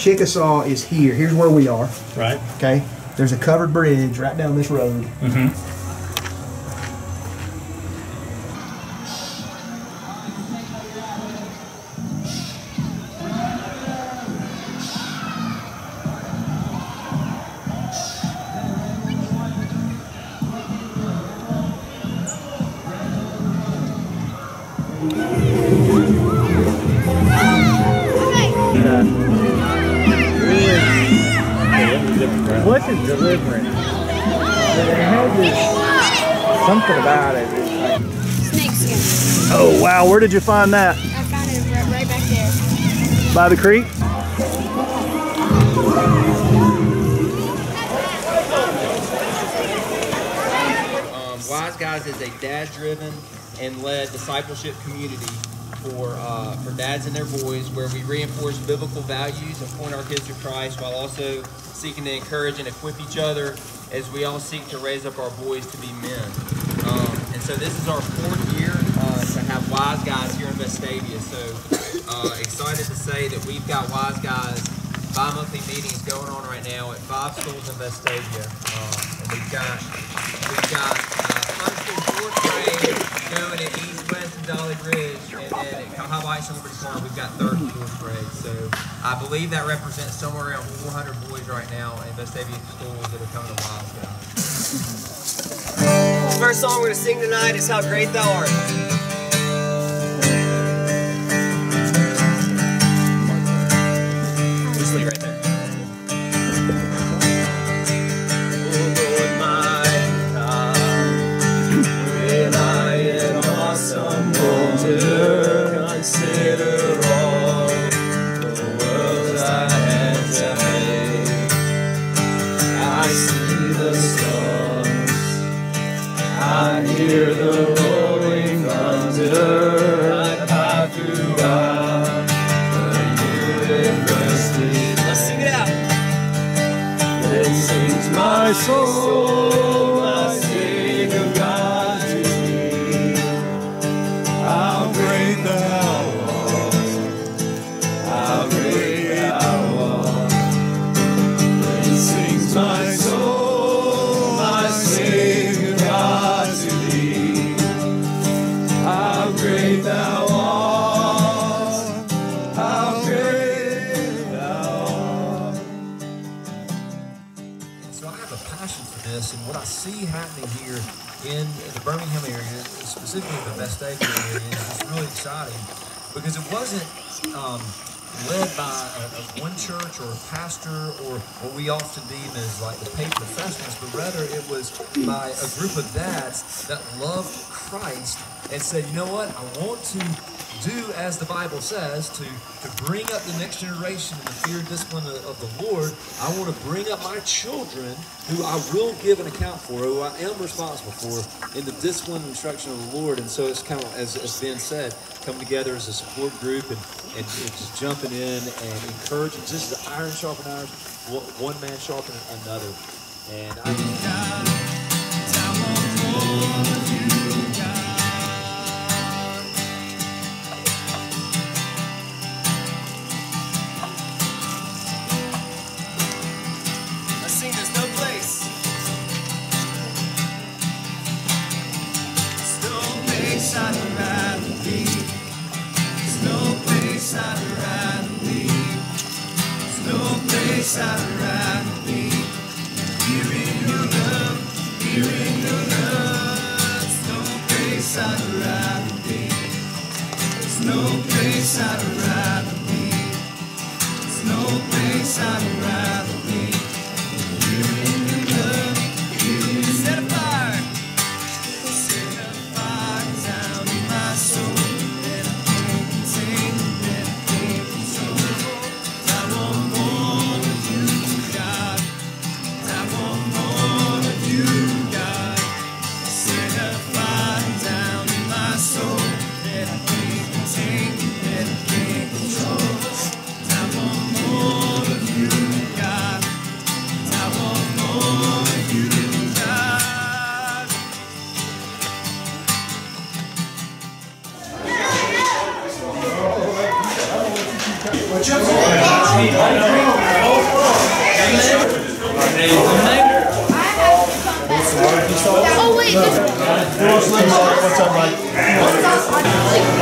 Chickasaw is here. Here's where we are. Right. Okay. There's a covered bridge right down this road. Mm-hmm. Is delivering? It had this something about it. Like, Snake skin. Oh wow, where did you find that? I found it right, right back there. By the creek? Um, Wise Guys is a dad-driven and led discipleship community for uh, for dads and their boys, where we reinforce biblical values and point our kids to Christ, while also seeking to encourage and equip each other as we all seek to raise up our boys to be men. Um, and so this is our fourth year uh, to have Wise Guys here in Vestavia. So uh, excited to say that we've got Wise Guys bi-monthly meetings going on right now at five schools in Vestavia. Um, and we've got we've got uh, high school fourth grade going at East West and Dolly Ridge, and then at White and Liberty Farm we've got third and fourth grade. So I believe that represents somewhere around 400 boys right now in Vestavia schools that are coming to Guys. First song we're going to sing tonight is How Great Thou Art. I see the stars. I hear the Vestavia is just really exciting because it wasn't um, led by a, a one church or a pastor or what we often deem as like the paid professionals, but rather it was by a group of dads that loved Christ and said, you know what, I want to do as the Bible says to, to bring up the next generation in the fear and discipline of, of the Lord. I want to bring up my children who I will give an account for, who I am responsible for in the discipline and instruction of the Lord. And so it's kind of, as, as Ben said, coming together as a support group and, and, and just jumping in and encouraging, just as iron sharpen iron, one one man sharpening another. And I be. There's no place I'd rather be. There's no place I'd rather What's up, Mike?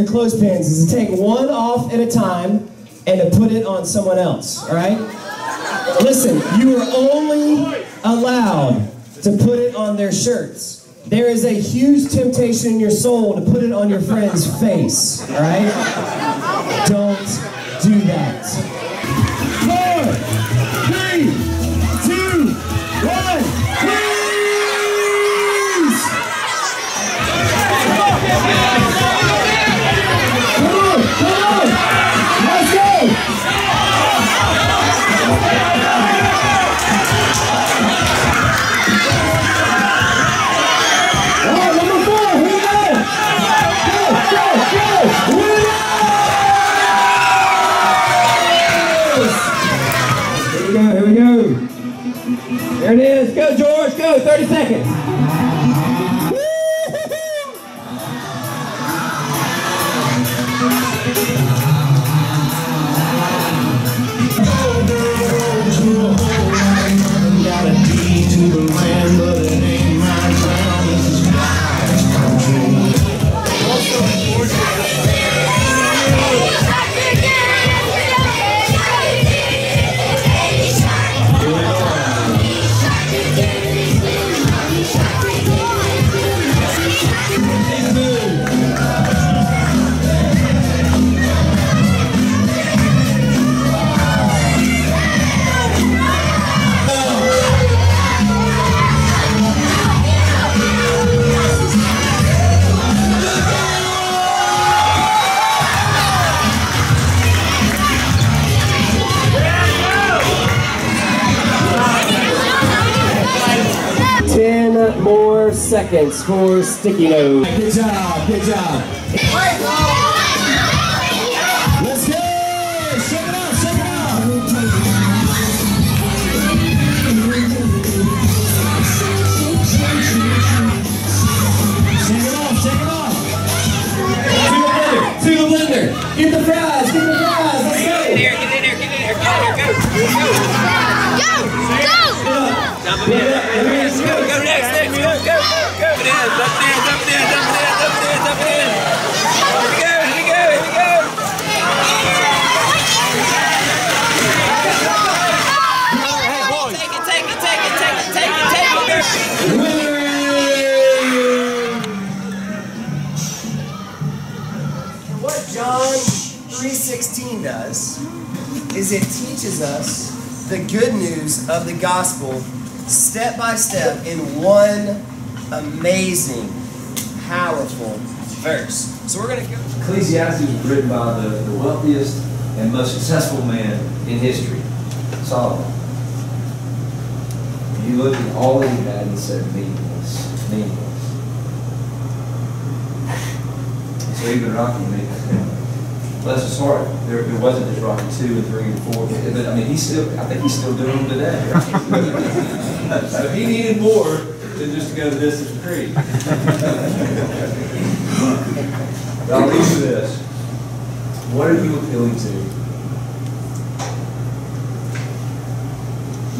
Your clothespins is to take one off at a time and to put it on someone else, all right? Listen, you are only allowed to put it on their shirts. There is a huge temptation in your soul to put it on your friend's face, all right? Don't do that. Four, three, two, one, freeze! It is. Go, George, go, 30 seconds. Seconds for Sticky Nose. Good job, good job. 3:16 does is it teaches us the good news of the gospel step by step in one amazing, powerful verse. So we're going to go Ecclesiastes was written by the, the wealthiest and most successful man in history, Solomon. You look at all he had and said meaningless, meaningless. So even Rocky made Bless his heart. There, there wasn't just Rocky two and three and four, but I mean, he's still. I think he's still doing them today. so he needed more than just to go to this and creek. But I'll leave you this. What are you appealing to?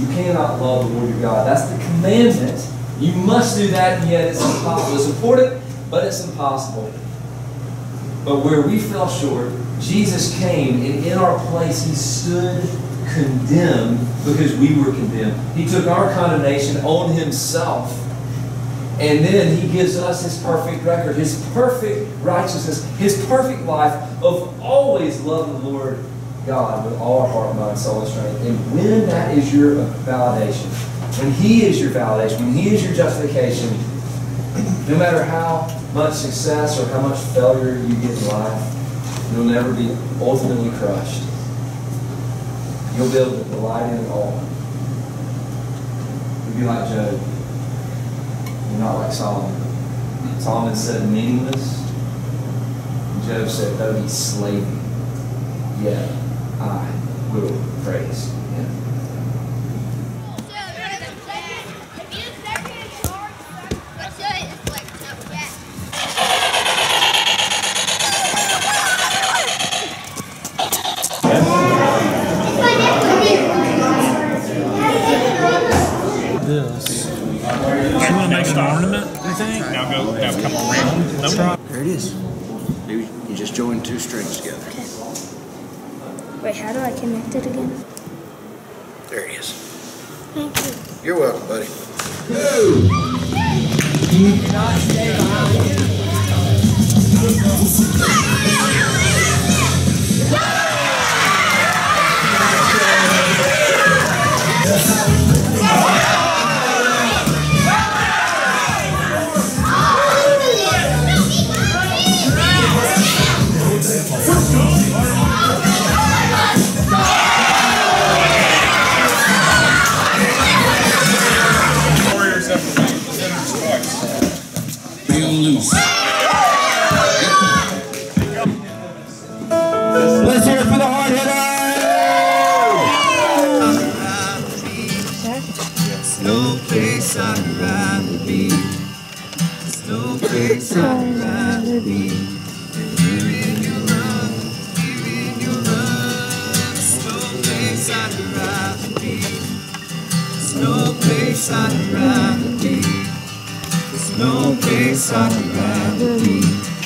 You cannot love the Lord your God. That's the commandment. You must do that, and yet it's impossible. It's important, but it's impossible. But where we fell short, Jesus came, and in our place, He stood condemned because we were condemned. He took our condemnation on Himself. And then He gives us His perfect record, His perfect righteousness, His perfect life of always loving the Lord God with all our heart, mind, soul, and strength. And when that is your validation, when He is your validation, when He is your justification, no matter how much success or how much failure you get in life, you'll never be ultimately crushed. You'll be able to delight in it all. You'll be like Job. You're not like Solomon. Solomon said meaningless. Job said, though he's slaving, yet I will praise There it is. You, you just join two strings together. Okay. Wait, how do I connect it again? There it is. Thank you. You're welcome, buddy. I'd rather. There's no place I'd rather be.